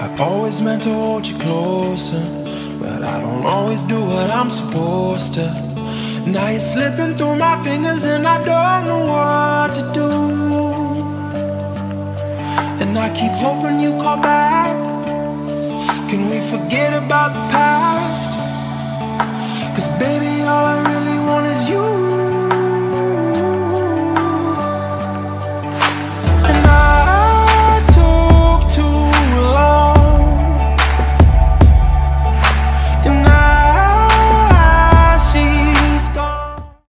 I always meant to hold you closer, but I don't always do what I'm supposed to. Now you're slipping through my fingers, and I don't know what to do. And I keep hoping you call back. Can we forget about the past? Cause baby, all I